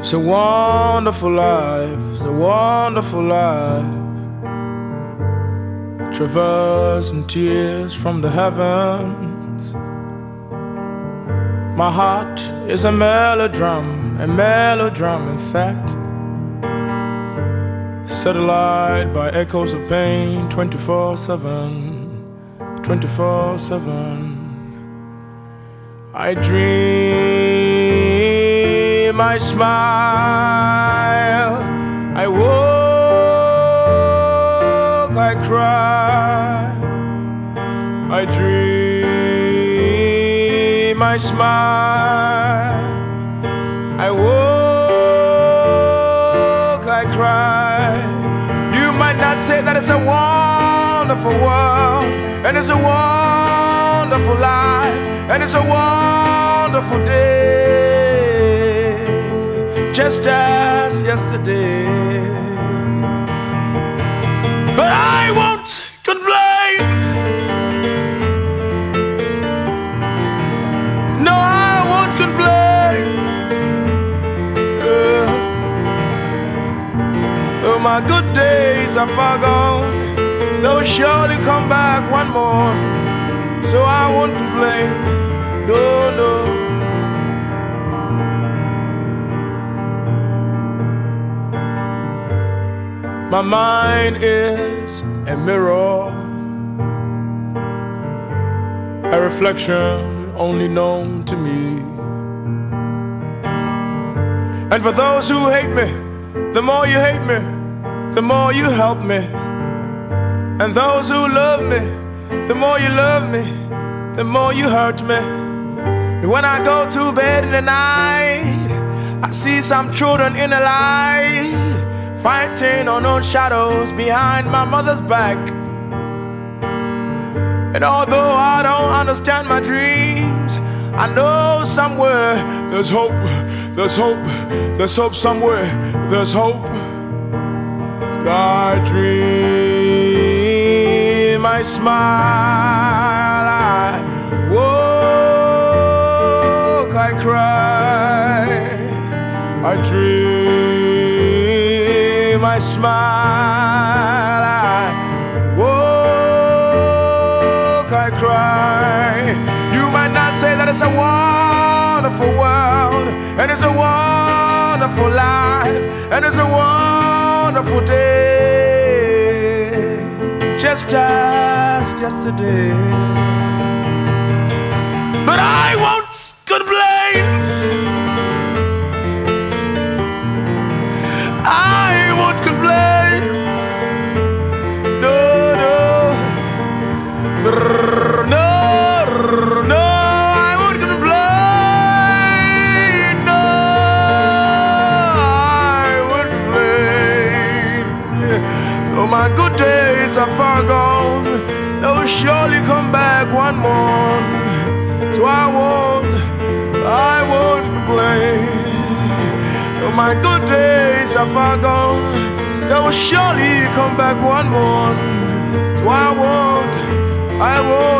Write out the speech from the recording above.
It's a wonderful life, it's a wonderful life. Traversing tears from the heavens. My heart is a melodram, a melodram, in fact. Satellite by echoes of pain 24 7, 24 7. I dream, I smile, I walk, I cry, I dream, I smile, I walk, I cry. You might not say that it's a wonderful world and it's a wonderful life and it's a wonderful day, just as yesterday. But I won't complain. No, I won't complain. Uh, oh, my good days are far gone. They'll surely come back one more. So I won't complain. My mind is a mirror, a reflection only known to me. And for those who hate me, the more you hate me, the more you help me. And those who love me, the more you love me, the more you hurt me. And when I go to bed in the night, I see some children in the light fighting unknown shadows behind my mother's back. And although I don't understand my dreams, I know somewhere there's hope, there's hope, there's hope somewhere, there's hope. I dream, I smile, I walk, I cry, I dream, I smile, I walk, I cry. You might not say that it's a wonderful world, and it's a wonderful life, and it's a wonderful day, just as yesterday. But I won't complain. Though my good days are far gone, they'll surely come back one more. So I won't, I won't complain. Though my good days are far gone, they will surely come back one more. So I won't, I won't.